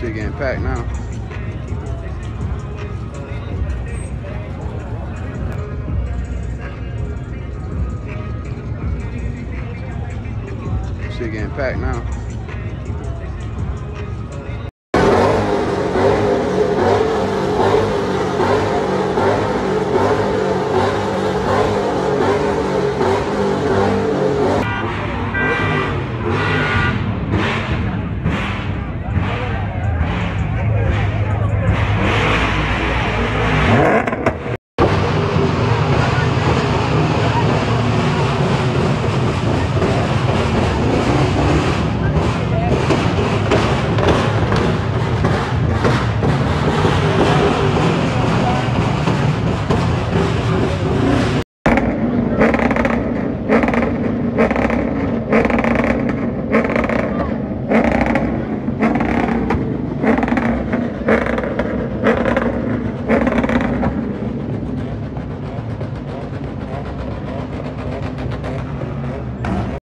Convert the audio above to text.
Shit getting packed now. Shit getting packed now.